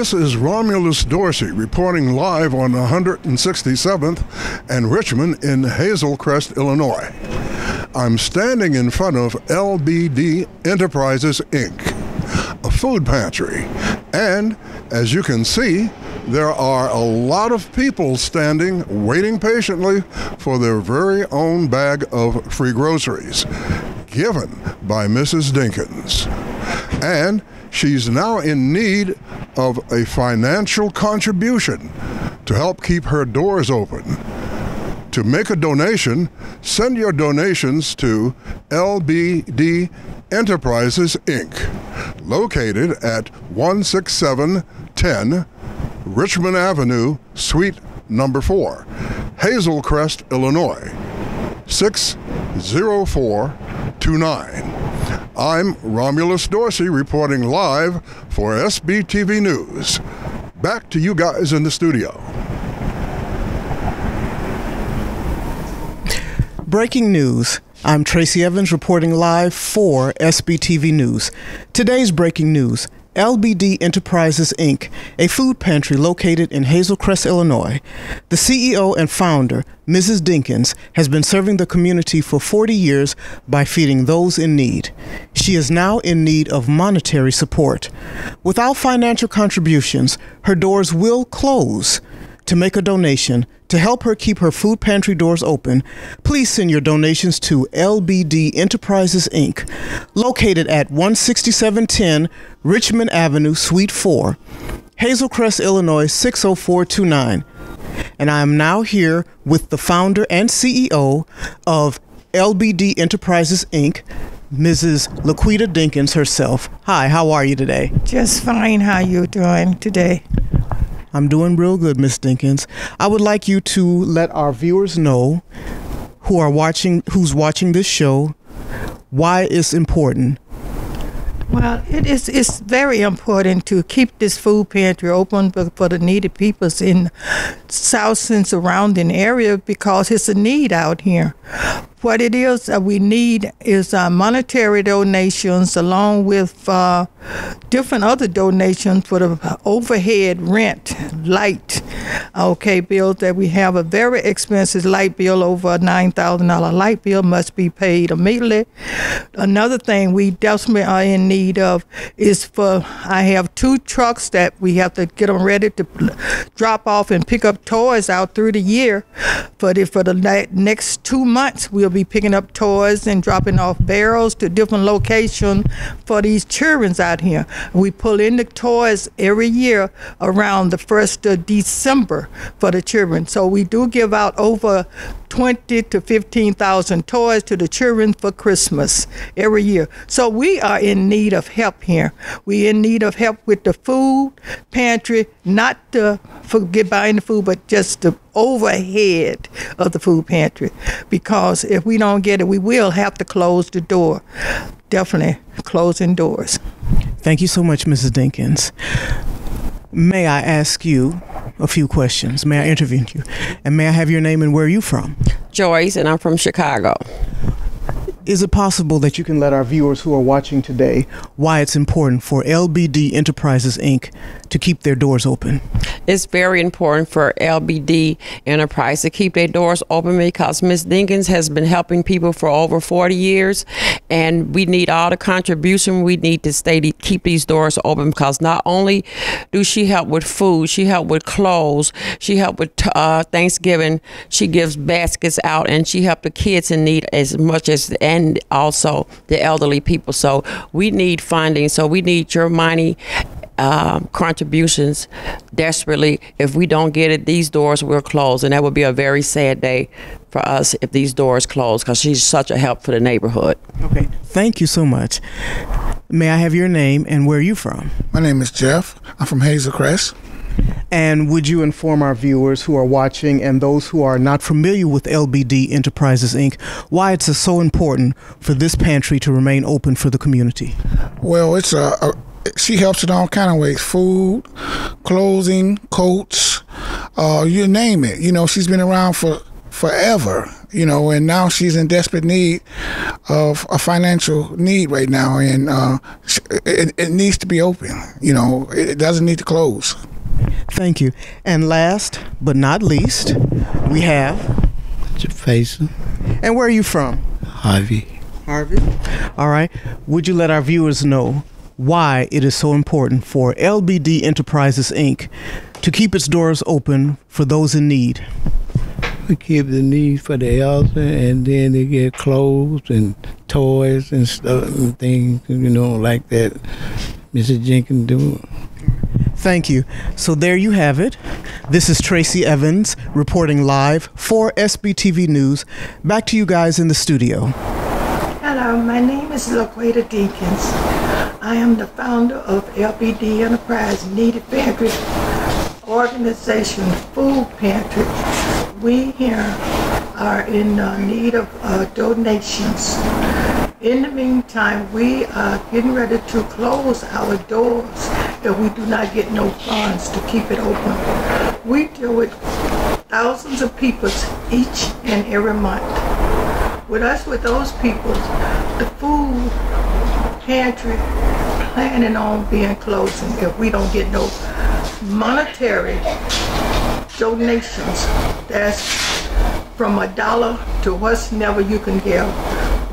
Hi, this is Romulus Dorsey reporting live on 167th and Richmond in Hazel Crest, Illinois. I'm standing in front of LBD Enterprises Inc., a food pantry, and as you can see, there are a lot of people standing, waiting patiently for their very own bag of free groceries, given by Mrs. Dinkins. And she's now in need of a financial contribution to help keep her doors open. To make a donation, send your donations to LBD Enterprises Inc., located at 16710 Richmond Avenue, Suite Number 4, Hazel Crest, Illinois, 60429. I'm Romulus Dorsey reporting live for SBTV News. Back to you guys in the studio. Breaking news. I'm Tracy Evans reporting live for SBTV News. Today's breaking news LBD Enterprises Inc., a food pantry located in Hazel Crest, Illinois. The CEO and founder, Mrs. Dinkins, has been serving the community for 40 years by feeding those in need. She is now in need of monetary support. Without financial contributions, her doors will close. To make a donation to help her keep her food pantry doors open, please send your donations to LBD Enterprises Inc., located at 16710 Richmond Avenue, Suite 4, Hazel Crest, Illinois 60429. And I am now here with the founder and CEO of LBD Enterprises Inc., Mrs. Laquita Dinkins herself. Hi, how are you today? Just fine. How are you doing today? I'm doing real good, Miss Dinkins. I would like you to let our viewers know who are watching who's watching this show why it's important well, it is it's very important to keep this food pantry open for, for the needy peoples in South and surrounding area because it's a need out here. What it is that we need is uh, monetary donations along with uh, different other donations for the overhead rent, light, okay, bills that we have. A very expensive light bill, over a $9,000 light bill, must be paid immediately. Another thing we definitely are in need of is for, I have two trucks that we have to get them ready to drop off and pick up toys out through the year. For the, for the next two months, we'll be picking up toys and dropping off barrels to different locations for these children out here. We pull in the toys every year around the first of December for the children. So we do give out over 20 to 15,000 toys to the children for Christmas every year. So we are in need of help here. We in need of help with the food pantry, not to forget buying the food, but just the overhead of the food pantry. Because if we don't get it, we will have to close the door. Definitely closing doors. Thank you so much, Mrs. Dinkins. May I ask you a few questions? May I interview you? And may I have your name and where are you from? Joyce, and I'm from Chicago. Is it possible that you can let our viewers who are watching today why it's important for LBD Enterprises Inc. to keep their doors open? It's very important for LBD Enterprise to keep their doors open because Ms. Dinkins has been helping people for over 40 years, and we need all the contribution we need to stay to keep these doors open because not only do she help with food, she help with clothes, she help with uh, Thanksgiving, she gives baskets out, and she help the kids in need as much as and also the elderly people. So we need funding. So we need your money. Um, contributions desperately. If we don't get it, these doors will close, and that would be a very sad day for us if these doors close because she's such a help for the neighborhood. Okay, thank you so much. May I have your name and where are you from? My name is Jeff. I'm from Hazel Crest. And would you inform our viewers who are watching and those who are not familiar with LBD Enterprises Inc. why it's so important for this pantry to remain open for the community? Well, it's a, a she helps in all kind of ways: food, clothing, coats, uh, you name it. You know, she's been around for forever. you know, and now she's in desperate need of a financial need right now, and uh, it, it needs to be open. You know, it doesn't need to close. Thank you. And last but not least, we have. Jafason. And where are you from? Harvey. Harvey. All right. Would you let our viewers know why it is so important for LBD Enterprises Inc. to keep its doors open for those in need? We keep the need for the elderly, and then they get clothes and toys and stuff and things, you know, like that. Mrs. Jenkins do. Thank you. So there you have it. This is Tracy Evans reporting live for SBTV News. Back to you guys in the studio. Hello, my name is LaQueta Dinkins. I am the founder of LBD Enterprise Needed Pantry Organization Food Pantry. We here are in uh, need of uh, donations. In the meantime, we are getting ready to close our doors if we do not get no funds to keep it open. We deal with thousands of people each and every month. With us, with those people, the food pantry planning on being closing if we don't get no monetary donations. That's from a dollar to whatever you can give.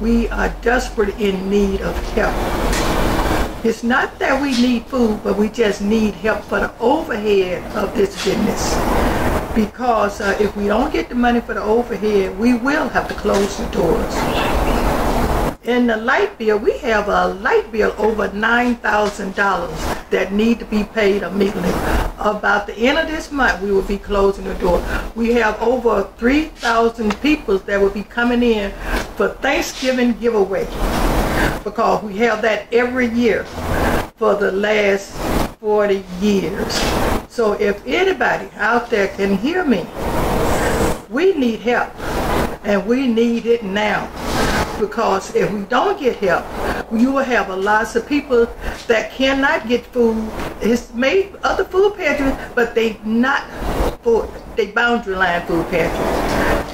We are desperate in need of help. It's not that we need food, but we just need help for the overhead of this business. Because uh, if we don't get the money for the overhead, we will have to close the doors. In the light bill, we have a light bill over $9,000 that need to be paid immediately. About the end of this month, we will be closing the door. We have over 3,000 people that will be coming in for Thanksgiving giveaway because we have that every year for the last 40 years. So if anybody out there can hear me, we need help and we need it now because if we don't get help, you will have a lot of people that cannot get food. It's made other food pantries, but they not for they boundary line food pantries.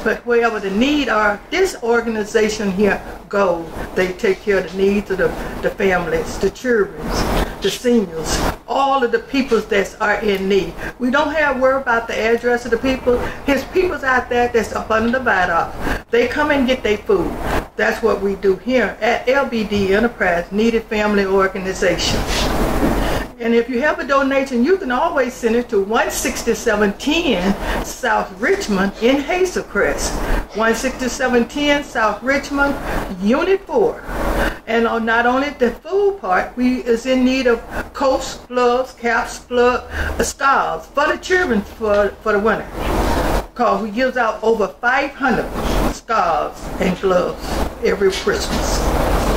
But wherever the need are, this organization here go. They take care of the needs of the, the families, the children, the seniors, all of the peoples that are in need. We don't have worry about the address of the people. His people's out there that's up under the viaduct. They come and get their food. That's what we do here at LBD Enterprise Needed Family Organization. And if you have a donation, you can always send it to 16710 South Richmond in Hazel Crest. 16710 South Richmond, Unit 4. And on not only the food part, we is in need of coats, gloves, caps, glove, uh, scarves for the children for, for the winter. Because we gives out over 500 scarves and gloves every Christmas.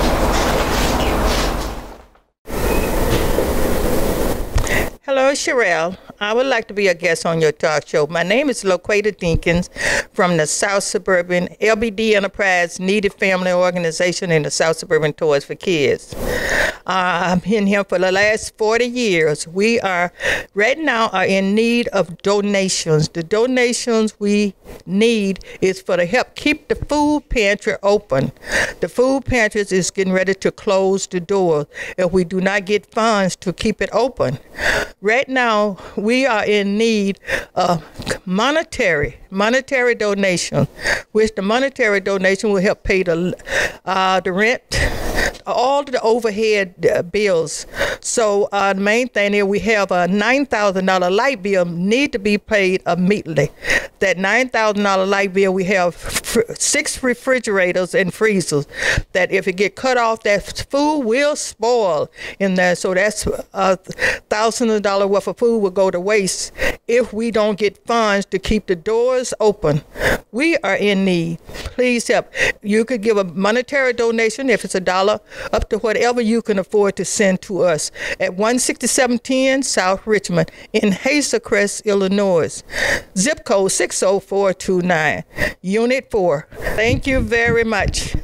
Hello, Sherelle. I would like to be a guest on your talk show. My name is Loquata Dinkins from the South Suburban LBD Enterprise Needed Family Organization in the South Suburban Toys for Kids. Uh, I've been here for the last 40 years. We are right now are in need of donations. The donations we need is for the help keep the food pantry open. The food pantry is getting ready to close the door if we do not get funds to keep it open. Right now, we are in need of monetary monetary donation, which the monetary donation will help pay the uh, the rent, all the overhead uh, bills. So uh, the main thing is we have a nine thousand dollar light bill need to be paid immediately. That nine thousand dollar light bill we have six refrigerators and freezers. That if it get cut off, that food will spoil in there. So that's a thousand dollar worth of food will go to waste if we don't get funds to keep the doors open. We are in need. Please help. You could give a monetary donation if it's a dollar up to whatever you can afford to send to us at 16710 South Richmond in Hazel Crest, Illinois. Zip code 60429, Unit 4. Thank you very much.